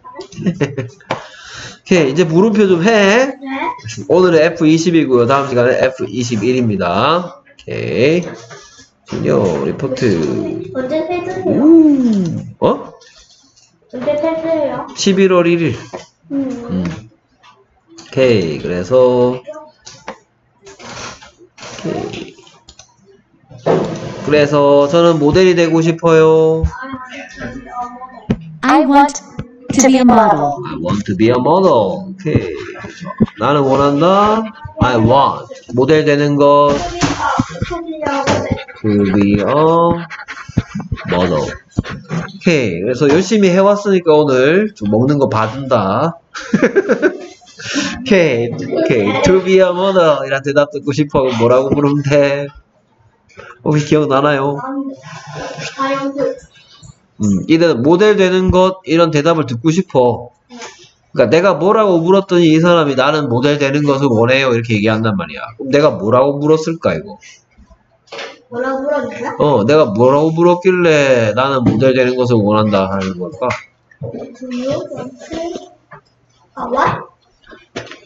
오케이, 이제 물음표 좀 해. 네. 오늘은 F20이고요. 다음 시간은 F21입니다. 오케이. 진요, 리포트. 언제 패스해요? 우, 어? 언제 패스해요? 11월 1일. 음. 음. 오케이, 그래서. 오케이. 그래서 저는 모델이 되고 싶어요. I want to be a model. I want to be a model. 오케이. 나는 원한다. I want. 모델 되는 것. to be a model. 오케이. 그래서 열심히 해왔으니까 오늘 좀 먹는 거 받은다. 오케이. 오케이. to be a model. 이란 대답 듣고 싶어. 뭐라고 물으면 돼? 혹시 기억나나요? 음, 이래 모델 되는 것 이런 대답을 듣고 싶어. 그러니까 내가 뭐라고 물었더니 이 사람이 나는 모델 되는 것을 원해요 이렇게 얘기한단 말이야. 그럼 내가 뭐라고 물었을까 이거? 뭐라고 물었냐? 어, 내가 뭐라고 물었길래 나는 모델 되는 것을 원한다 하는 걸까? 아, what?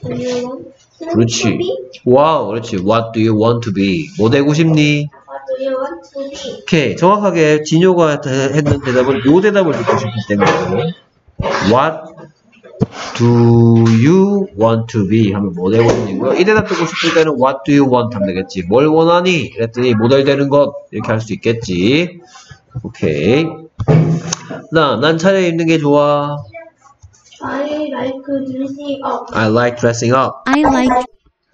Do you want to 그렇지. Wow, 그렇지. What do you want to be? 뭐 되고 싶니? 오케이, 정확하게 진효가 대- 했는 대답은 요 대답을 듣고 싶기 때문에 What do you want to be? 하면 뭐 되고 싶니고요. 이 대답 듣고 싶을 때는 What do you want? 하면 되겠지. 뭘 원하니? 그랬더니 모델 되는 것 이렇게 할 수 있겠지. 오케이. 나, 난 차려 입는 게 좋아. I like dressing up. I like dressing up. I like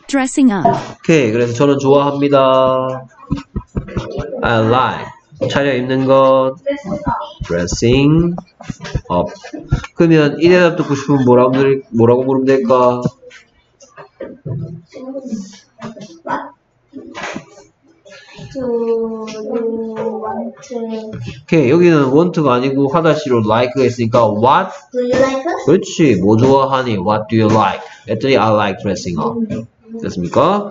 dressing up. 오케이. 그래서 저는 좋아합니다. I like. 차려입는 것. Dressing up. 그러면 이 대답 듣고 싶으면 뭐라고, 물- 뭐라고 물으면 될까? 오케이. 여기는 want가 아니고 하다시로 like가 있으니까 what? Do you like? 그렇지. 뭐 좋아하니? What do you like? 했더니 I like dressing up. 됐습니까?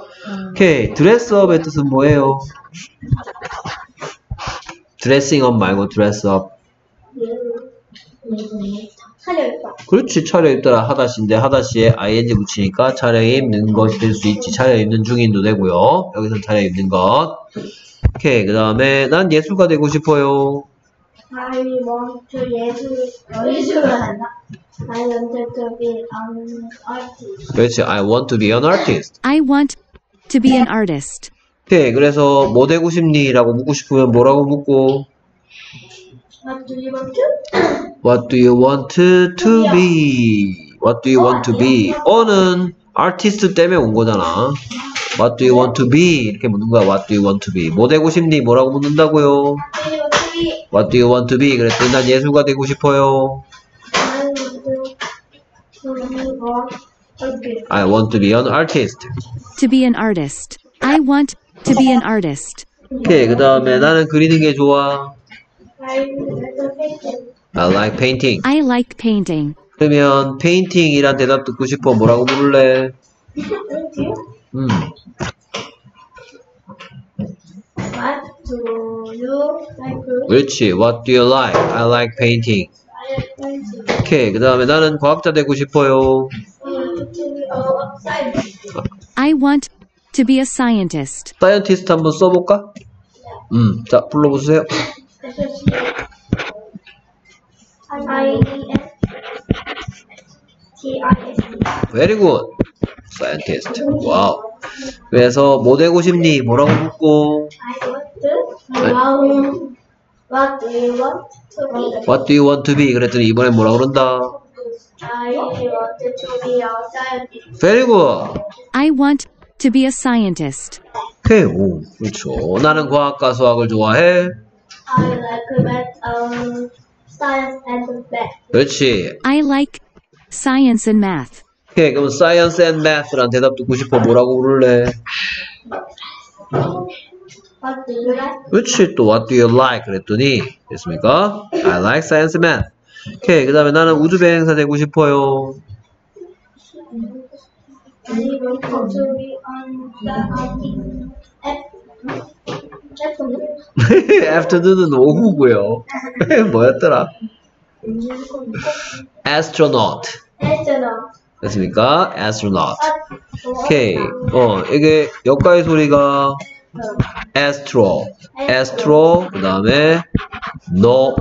오케이. dress up의 뜻은 뭐예요? Dressing up 말고 dress up. 차려입다. 그렇지 차려입더라 하다시인데 하다시에 ing 붙이니까 차려입는 것이 될 수 있지 차려입는 중인도 되고요 여기서 차려입는 것 오케이 그 다음에 난 예술가 되고 싶어요 I want to 예술 예술을 한다. I want to be an artist. 그렇지 I want to be an artist I want to be an artist. 오케이 그래서 뭐 되고 싶니? 라고 묻고 싶으면 뭐라고 묻고 What do you want to? What do you want to, be? What do you want to be? 어는 artist 때문에 온 거잖아 What do you want to be? 이렇게 묻는 거야 What do you want to be? 뭐 되고 싶니? 뭐라고 묻는다고요? What do you want to be? What do you want to be? 그랬더니 난 예술가 되고 싶어요. I want to to be an artist. I want to be an artist. To be an artist. I want to be an artist. 오케이, 그 다음에 나는 그리는 게 좋아. I like painting. I like painting. 그러면 painting이란 대답 듣고 싶어. 뭐라고 물을래? 음, What do you like? 그렇지. What do you like? I like painting. I like painting. 오케이, 그 다음에 나는 과학자 되고 싶어요. I want to be a scientist. 사이언티스트 한번 써볼까? 음, 자, 불러보세요. I T I S. Very good. Scientist. 와우. 그래서 뭐 되고 싶니? 뭐라고 묻고? I want to. What do you want to be? What do you want to be? 그랬더니 이번엔 뭐라 그런다? I want to be a scientist. Very good. I want to be a scientist. 오케이, 오, 그렇죠. 나는 과학과 수학을 좋아해. I like math, um, science and math. 그렇지. I like science and math. 오케이, 그럼 science and math란 대답 듣고 싶어. 뭐라고 부를래? What do you like? 그렇지. 또 what do you like? 그랬더니 됐습니까? I like science and math. 오케이, 그 다음에 나는 우주 비행사 되고 싶어요. On the F. F. afternoon은 오후고요. 뭐였더라? astronaut. 했잖아. 됐습니까? astronaut. 오케이. 어, 이게 역가의 소리가 astro, astro, 그 다음에 not,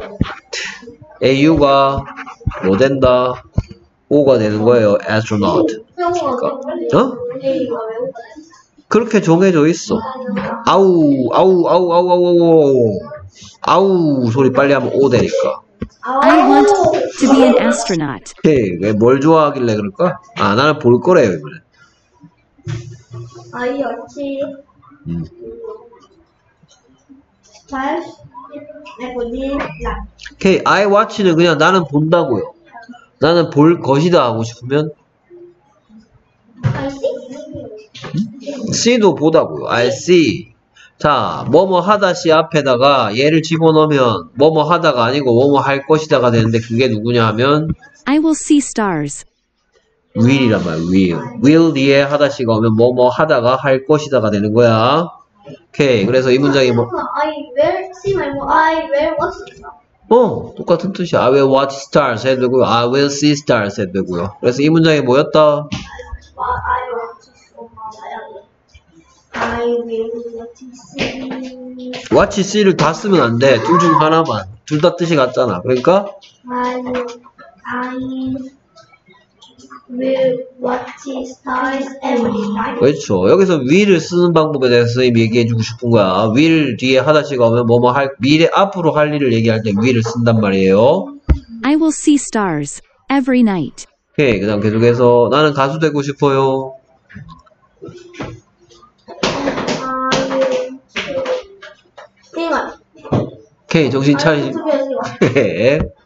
au가 뭐 된다? o가 되는 거예요. astronaut. 어? 그렇게 정해져 있어. 아우, 아우, 아우, 아우, 아우, 아우, 아우 소리 빨리 하면 오 되니까. I want to be an astronaut. 오케이. 왜뭘 좋아하길래 그럴까? 아, 나는 볼 거래요, 이번에. 아이 어치 음. 오케이. I watch는 그냥 나는 본다고요. 나는 볼 것이다 하고 싶으면 C도 보다고요. I see. 자, 뭐뭐 하다시 앞에다가 얘를 집어넣으면 뭐뭐 하다가 아니고 뭐뭐 할 것이다가 되는데 그게 누구냐 하면 I will see stars. will이란 말이야. will. will 뒤에 하다시가 오면 뭐뭐 하다가 할 것이다가 되는 거야. 오케이. 그래서 이 문장이 뭐 I will see my I will watch 어, 똑같은 뜻이야. I will watch stars 해도 되고요. I will see stars 해도 되고요. 그래서 이 문장이 뭐였다? I watch I will watch see watch see를 다 쓰면 안 돼. 둘 중 하나만. 둘 다 뜻이 같잖아. 그러니까 I will I will watch stars every night 그렇죠. 여기서 will을 쓰는 방법에 대해서 선생님이 얘기해주고 싶은 거야. will 뒤에 하다시가 오면 뭐뭐 할, 미래 앞으로 할 일을 얘기할 때 will을 쓴단 말이에요. I will see stars every night. 오케이. 그 다음 계속해서 나는 가수 되고 싶어요. 오케이. 정신 차리.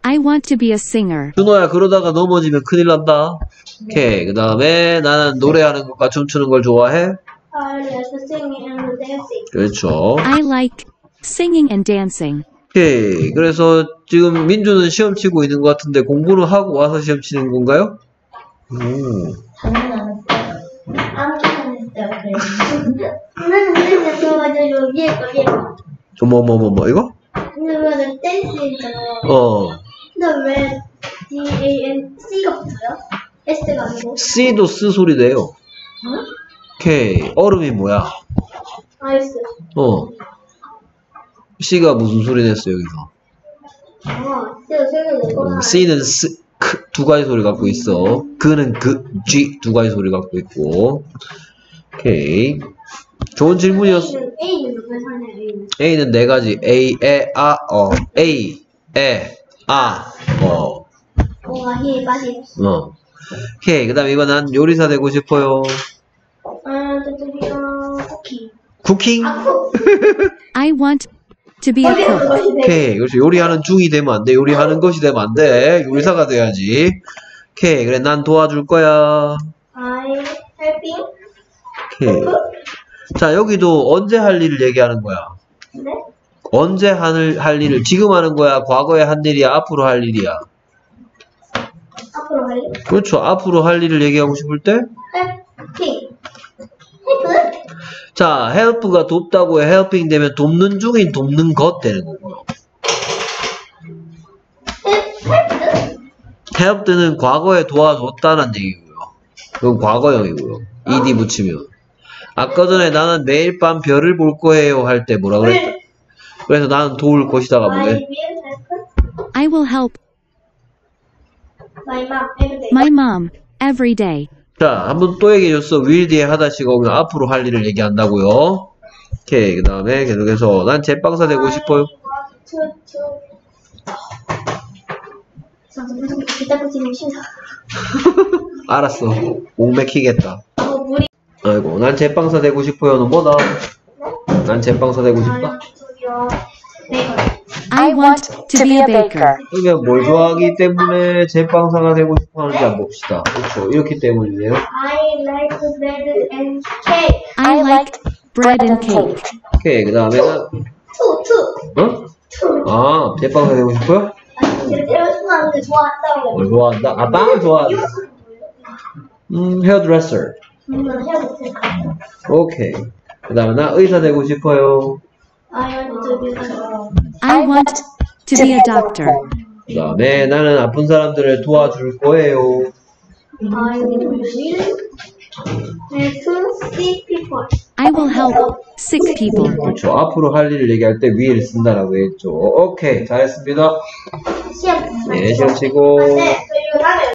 I want to be a singer. 준호야 그러다가 넘어지면 큰일 난다. 오케이. 그 다음에 나는 노래하는 것과 춤추는 걸 좋아해. I like singing and dancing 그렇죠. I like singing and dancing. 오케이. 그래서 지금 민주는 시험 치고 있는 것 같은데 공부를 하고 와서 시험 치는 건가요? 오. 저는 안 했어요 아무튼 했어요 그래 나는 근데 그거 맞아 여기에 거얘 뭐, 뭐, 뭐, 뭐, 이거? 근데 왜 댄스 있잖아요 어. 근데 왜 D A N C가 붙어요? S가 아니고 C도 쓰 소리 내요. 응? 오케이. 얼음이 뭐야? ice 어. C가 무슨 소리 냈어, 여기서? 음, C는 스, 크, 두 가지 소리 갖고 있어. 그는 그, G 두 가지 소리 갖고 있고. 오케이. 좋은 질문이었어. A는 네 가지. A, 에, 아, 어. A, 에, 아, 어. 어. 오케이. 그 다음 이거 난 요리사 되고 싶어요. 아 저쪽이요 쿠키 쿠킹? 아 쿠. I want to be a cook. 오케이. 그렇지. 요리하는 중이 되면 안 돼. 요리하는 것이 되면 안 돼. 요리사가 돼야지. 오케이. 그래. 난 도와줄 거야. I helping 오케이. 자, 여기도 언제 할 일을 얘기하는 거야. 네? 언제 할, 할 일을 지금 하는 거야? 과거에 한 일이야? 앞으로 할 일이야? 앞으로 갈래? 그렇죠. 앞으로 할 일을 얘기하고 싶을 때? 자, help가 돕다고 해. helping 되면 돕는 중인 돕는 것 되는 거고요. helped는 과거에 도와줬다는 얘기고요. 그건 과거형이고요. ed 붙이면. 아까 전에 나는 매일 밤 별을 볼 거예요 할 때 뭐라 그랬다? 그래서 나는 도울 것이다가 I 뭐래? will help I will help my mom every day. 자, 한번 또 얘기해줬어. will 뒤에 하다시가 오면 앞으로 할 일을 얘기한다고요. 오케이. 그 다음에 계속해서 난 제빵사 되고 싶어요. 알았어. 목 맥히겠다. 어, 물이. 아이고, 난 제빵사 되고 싶어요는 뭐다? 난 제빵사 되고 싶다? I want to be a baker. 그러면 뭘 좋아하기 때문에 제빵사가 되고 싶어 하는지 한번 봅시다. 그렇죠. 이렇기 때문이네요. I like bread and cake. I like bread and cake. 오케이. 그 다음에는, to, to, 어? to. 아, 제빵사 되고 싶어요? 제일 좋아하는데 좋아한다고. 뭘 좋아한다? 아, 빵을 좋아한다. 음, hairdresser. 돼. 오케이. 그 다음에 나 의사 되고 싶어요. I want to be a doctor. 그 다음에 나는 아픈 사람들을 도와줄 거예요. I will help sick people. I will help sick people. 그렇죠. 앞으로 할 일을 얘기할 때 will 쓴다라고 했죠. 오케이. 잘했습니다. 시험. 네, 시험 치고. 네, 그리고 나는